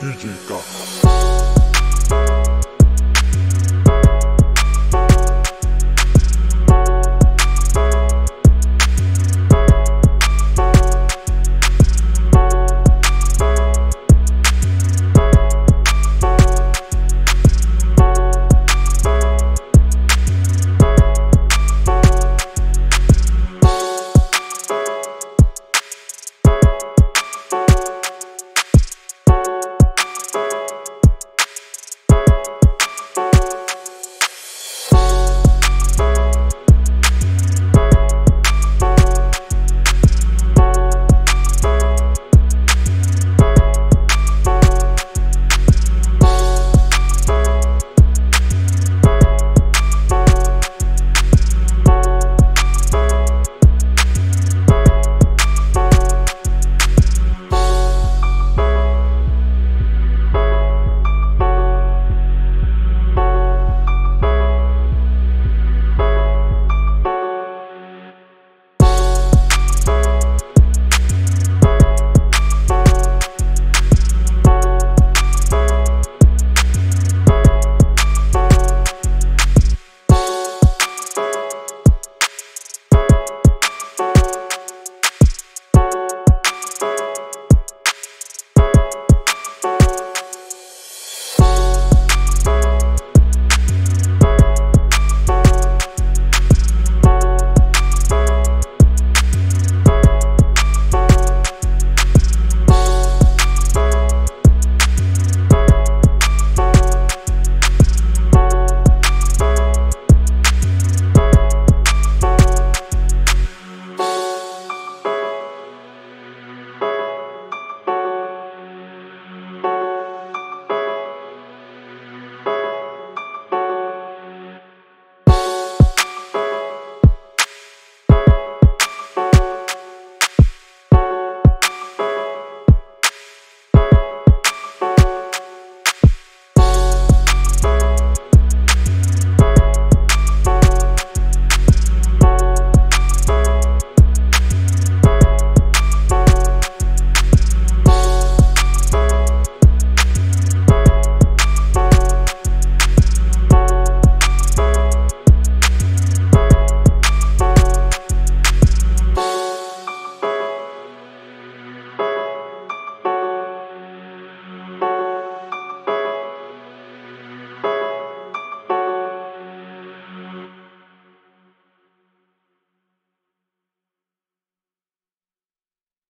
DJ Kaka.